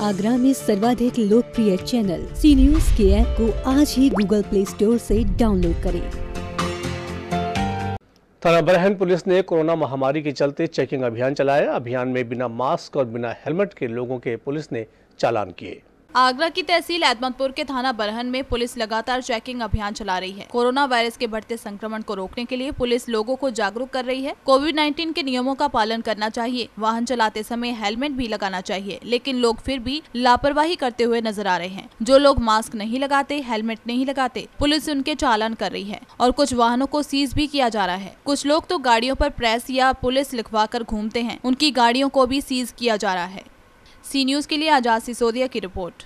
आगरा में सर्वाधिक लोकप्रिय चैनल सी न्यूज़ के ऐप को आज ही गूगल प्ले स्टोर से डाउनलोड करें। थाना बरहन पुलिस ने कोरोना महामारी के चलते चेकिंग अभियान चलाया। अभियान में बिना मास्क और बिना हेलमेट के लोगों के पुलिस ने चालान किए। आगरा की तहसील एदमतपुर के थाना बरहन में पुलिस लगातार चेकिंग अभियान चला रही है। कोरोना वायरस के बढ़ते संक्रमण को रोकने के लिए पुलिस लोगों को जागरूक कर रही है। कोविड 19 के नियमों का पालन करना चाहिए। वाहन चलाते समय हेलमेट भी लगाना चाहिए, लेकिन लोग फिर भी लापरवाही करते हुए नज़र आ रहे हैं। जो लोग मास्क नहीं लगाते, हेलमेट नहीं लगाते, पुलिस उनके चालान कर रही है और कुछ वाहनों को सीज भी किया जा रहा है। कुछ लोग तो गाड़ियों आरोप प्रेस या पुलिस लिखवा घूमते हैं। उनकी गाड़ियों को भी सीज किया जा रहा है। सी न्यूज़ के लिए आज़ाद सिसोदिया की रिपोर्ट।